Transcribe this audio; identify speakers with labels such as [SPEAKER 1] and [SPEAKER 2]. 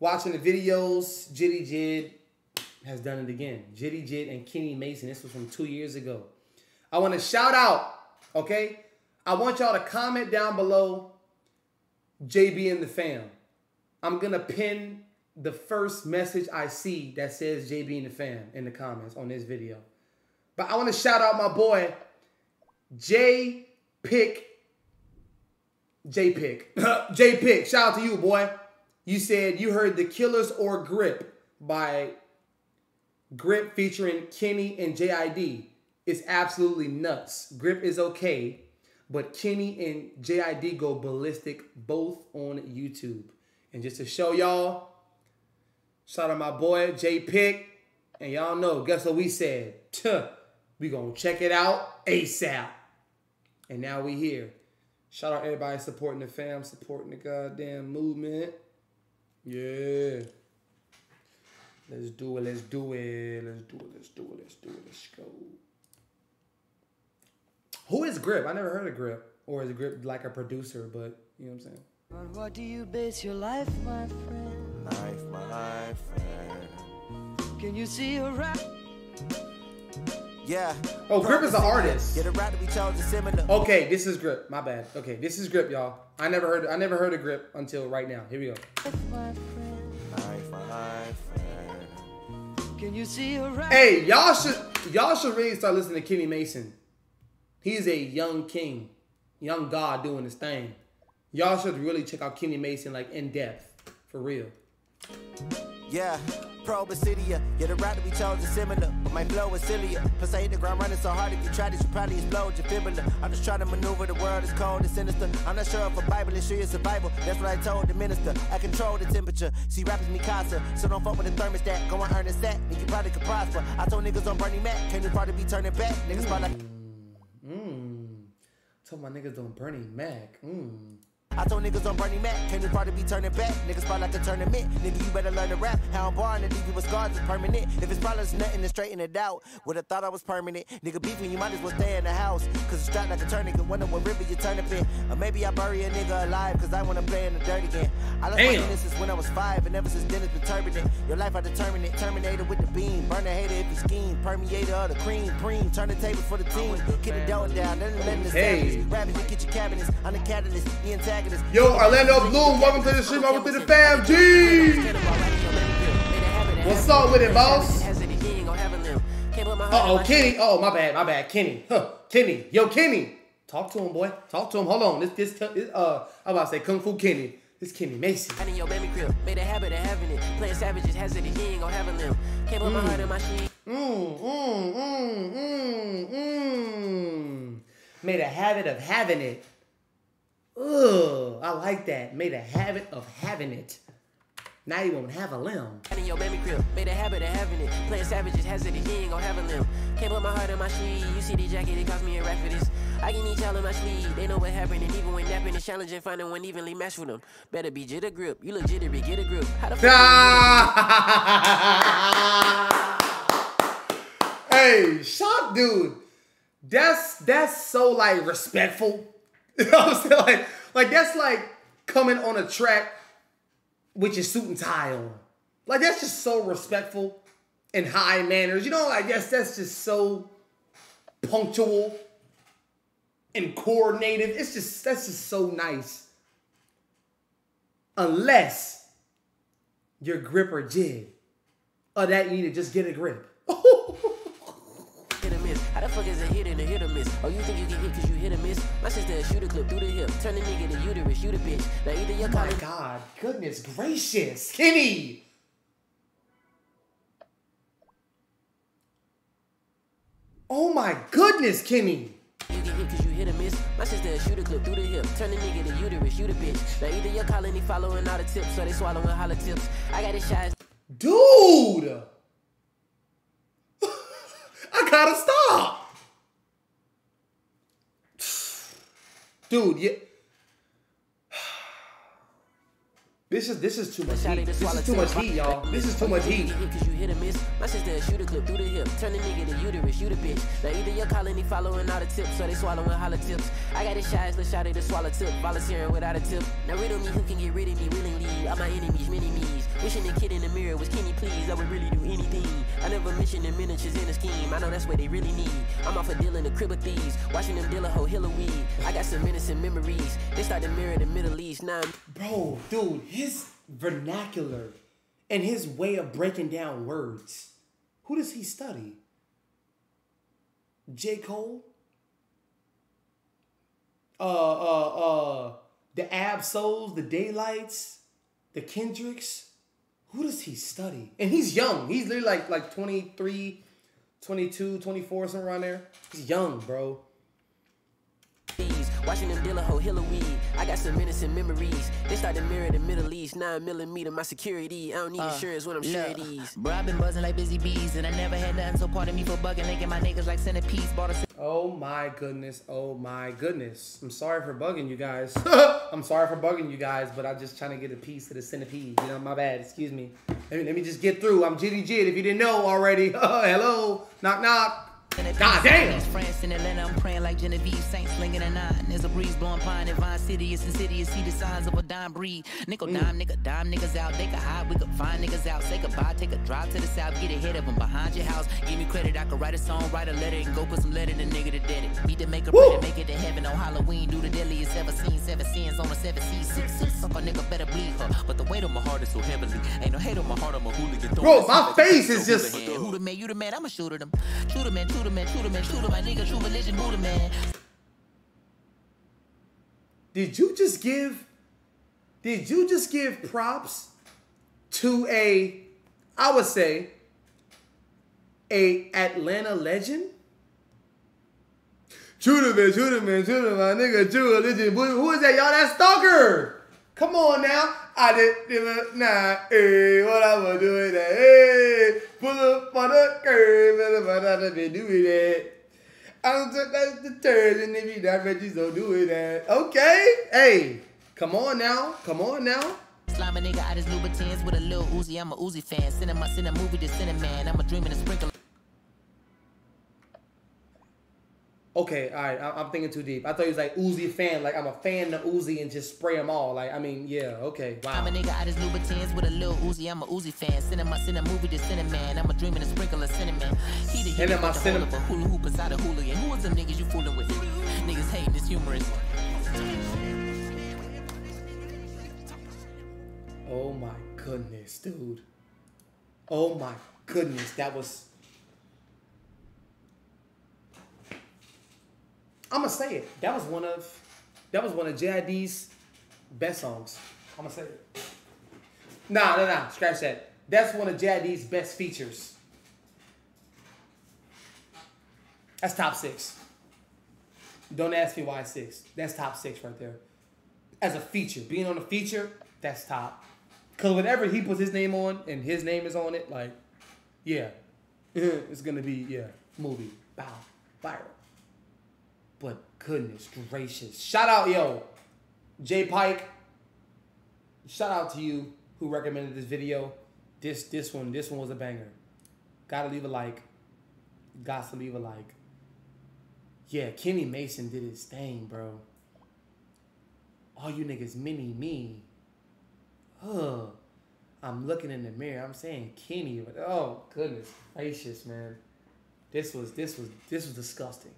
[SPEAKER 1] watching the videos, Jitty Jid has done it again. Jitty Jid and Kenny Mason. This was from two years ago. I want to shout out, okay? I want y'all to comment down below JB and the fam. I'm going to pin the first message I see that says JB and the fam in the comments on this video. But I want to shout out my boy, J Pick. J Pick. J Pick. Shout out to you, boy. You said you heard The Killers or Grip by Grip featuring Kenny and JID. It's absolutely nuts. Grip is okay, but Kenny and JID go ballistic both on YouTube. And just to show y'all, shout out my boy J Pick. And y'all know, guess what we said? we gonna check it out ASAP. And now we here. Shout out everybody supporting the fam, supporting the goddamn movement. Yeah. Let's do it, let's do it, let's do it, let's do it, let's do it, let's go. Who is Grip? I never heard of Grip. Or is Grip like a producer, but you know what I'm saying?
[SPEAKER 2] On what do you base your life, my friend?
[SPEAKER 3] Life, my friend.
[SPEAKER 2] Can you see a rap?
[SPEAKER 3] Yeah.
[SPEAKER 1] Oh, Grip is an artist.
[SPEAKER 3] Get a rap to be chosen.
[SPEAKER 1] Okay, this is Grip. My bad. Okay, this is Grip, y'all. I never heard I never heard of Grip until right now. Here we go.
[SPEAKER 2] My friend.
[SPEAKER 3] Life, my friend.
[SPEAKER 2] Can you see a rap?
[SPEAKER 1] Hey, y'all should y'all should really start listening to Kenny Mason. He's a young king, young god doing his thing. Y'all should really check out Kenny Mason like in depth, for real.
[SPEAKER 3] Yeah. Pro Basidia. Yeah, the rap to be chosen similar. But my flow is sillier. Plus, I hit the ground running so hard if you try this, you probably explode your fibula. I'm just trying to maneuver. The world is cold and sinister. I'm not sure if a Bible is sure your survival. That's what I told the minister. I control the temperature. See, rap is me casa. So don't fuck with the thermostat. Go and earn a set. And you probably could prosper. I told niggas on Bernie Mac. Can you probably be turning back? Niggas mm. probably.
[SPEAKER 1] Mmm. Told my niggas don't Bernie Mac. Mmm.
[SPEAKER 3] I told niggas on Bernie Mac, can you probably be turning back? Niggas probably like a tournament. Nigga, you better learn to rap. How I'm barring and leave you with scars is permanent. If it's problems, nothing to straighten it out. Would've thought I was permanent. Nigga beefing, you might as well stay in the house. Cause it's strapped like a tourniquet. Wonder what river you turn up in. Or maybe I bury a nigga alive, cause I wanna play in the dirt again. I left
[SPEAKER 1] Damn.
[SPEAKER 3] since when I was five, and ever since then it's been turbulent. Your life I determined it. Terminator with the beam. Burn the hater if you scheme. Permeator of the cream. Preem. Turn the tables for the team. Get the dough down. Then letting the
[SPEAKER 1] Hey.
[SPEAKER 3] Rabbits get your cabinets. I'm the catalyst. The antagonist.
[SPEAKER 1] Yo, Orlando Bloom, welcome to the stream, welcome to the fam G. What's up with it, boss? Uh oh, Kenny. Oh, my bad, my bad, Kenny. Huh, Kenny. Yo, Kenny. Talk to him, boy. Talk to him. Hold on. This, this, this uh, I'm about to say Kung Fu Kenny. This Kenny Mason.
[SPEAKER 4] in your baby crib, made a habit of having it. Playing savages, hesitant, he ain't gon' have a limb. Can't put my mm. heart in my sheet.
[SPEAKER 1] Mmm, mmm, mmm, mmm, mmm. Made a habit of having it. Ugh, I like that. Made a habit of having it. Now you won't have a limb.
[SPEAKER 4] in your baby crib, made a habit of having it. Playing savages, hesitant, he ain't gon' have a limb. Can't put my heart in my sleeve. You see the jacket, it cost me a rack for this. I can each all in my sleeve. They know what happened, and even when napping, it's challenging finding one evenly matched with them. Better be jitter grip. You look jittery, get a grip. How the fuck?
[SPEAKER 1] hey, shot dude. That's that's so like respectful. You know what I'm saying? Like, like that's like coming on a track with your suit and tie on. Like that's just so respectful and high manners. You know, like that's that's just so punctual and coordinated. It's just that's just so nice. Unless your grip or JID. Or that you need to just get a grip.
[SPEAKER 4] hit or miss. How the fuck is a hit and a hit or miss? Oh, you think you get hit cause you hit or miss? My sister a shooter clip through the hip. Turn the nigga to uterus, shoot a bitch. Now either you're
[SPEAKER 1] Oh my God, goodness gracious, Kenny. Oh my goodness, Kenny.
[SPEAKER 4] you get hit cause you hit or miss. My sister a shooter clip through the hip. Turn the nigga to uterus, shoot a bitch. Now either you're calling he following all the tips, or they swallowing holler tips. I got his shots.
[SPEAKER 1] Dude. I gotta stop. Dude, yeah. This is this is too much heat. This is too much heat, y'all. This is too much heat.
[SPEAKER 4] cause you hit or miss. My sister a clip through the hip. Turn the nigga to uterus, shoot a bitch. Now either you're calling he following all the tips, or they swallowing holler tips. I got his shots, let's shot it to swallow tip. Volunteering without a tip. Now riddle me who can get rid of me willingly. All my enemies, mini me's. Wishing the kid in the mirror was Kenny, please. I would really do anything. I never mentioned the miniatures in a scheme. I know that's what they really need. I'm off of dealing the crib of thieves. Watching them deal a whole hill of weed. I got some innocent memories. They start to mirror the Middle East. Now I'm
[SPEAKER 1] Bro, dude, his vernacular and his way of breaking down words. Who does he study? J. Cole? Uh, uh, uh, the Ab Souls, the Daylights, the Kendricks. Who does he study? And he's young. He's literally like like 23, 22, 24, somewhere around there. He's young, bro.
[SPEAKER 4] Thieves. Watching them deal a whole hill weed. I got some innocent memories. They start to mirror the Middle East. Nine millimeter, my security. I don't need uh, insurance when I'm sharing
[SPEAKER 5] Look,
[SPEAKER 4] these.
[SPEAKER 5] Bro, I been buzzing like busy bees, and I never had nothing, so pardon me for bugging, linking my niggas like centipedes. Bought a
[SPEAKER 1] Oh my goodness. Oh my goodness. I'm sorry for bugging you guys. I'm sorry for bugging you guys, but I'm just trying to get a piece of the centipede. You know, my bad. Excuse me. Let me, let me just get through. I'm Jitty Jit if you didn't know already. Hello. Knock knock. God damn.
[SPEAKER 5] France in Atlanta, I'm praying like Genevieve slinging a nine. There's a breeze blowing pine in Vine City. It's insidious. See the signs of a dime breed. Nickel mm. dime, nigga, dime niggas out. They could hide, we could find niggas out. Say goodbye, take a drive to the south, get ahead of them behind your house. Give me credit, I could write a song, write a letter, and go put some letter to nigga that did it. Beat the make a
[SPEAKER 1] Woo!
[SPEAKER 5] make it to heaven on Halloween. Do deadliest ever seen. Seven sins on a seven seas. Six, six, suck a nigga better bleed her. But the weight on my heart is so heavily. Ain't no hate on my heart, I'm a hooligan.
[SPEAKER 1] Bro, my face is just-.
[SPEAKER 5] Who the man? You the man? I'ma shoot at him. Shoot him, man. Shoot him, man. Shoot him, man. Shoot him, man. Shoot him, my nigga. True religion, Buddha, man.
[SPEAKER 1] Did you just give did you just give props to a I would say a Atlanta legend? Shoot him, man, shoot him, man, shoot him, my nigga, true religion. Who who is that, y'all? That's Stalker. Come on now. I didn't nah, hey, what I'm gonna do with eh, that? Eh, hey, pull up on the curb, and I'm not been doing that. Just that's the turd, and if you not ready, so do it that. Okay, hey, come on now, come on now.
[SPEAKER 5] Slime a nigga out his Louboutins with a little Uzi. I'm a Uzi fan. Send him, send a movie to Cinnamon. I'm a dreaming a sprinkle.
[SPEAKER 1] Okay, all right, I- I'm thinking too deep. I thought he was like Uzi fan, like I'm a fan of Uzi and just spray them all. Like, I mean, yeah, okay,
[SPEAKER 5] I'm
[SPEAKER 1] wow.
[SPEAKER 5] a nigga out his Louboutins with a little Uzi. I'm a Uzi fan. Him, send movie to Cinnamon. I'm a dreaming a sprinkle of cinnamon. He the hero
[SPEAKER 1] my cinnamon-
[SPEAKER 5] of a hula hoop inside a hooligan. Who is them niggas you fooling with? Niggas hating is humorous.
[SPEAKER 1] Oh my goodness, dude. Oh my goodness, that was. I'm gonna say it. That was one of, that was one of JID's best songs. I'm gonna say it. Nah, nah, nah. Scratch that. That's one of JID's best features. That's top six. Don't ask me why six. That's top six right there. As a feature, being on a feature, that's top. Cause whenever he puts his name on and his name is on it, like, yeah, it's gonna be yeah, movie, bow, viral. But goodness gracious, shout out yo, Jay Pike. Shout out to you who recommended this video. This this one this one was a banger. Gotta leave a like. Got to leave a like. Yeah, Kenny Mason did his thing, bro. All you niggas mini me. Huh. I'm looking in the mirror. I'm saying Kenny, but oh goodness gracious, man. This was this was this was disgusting.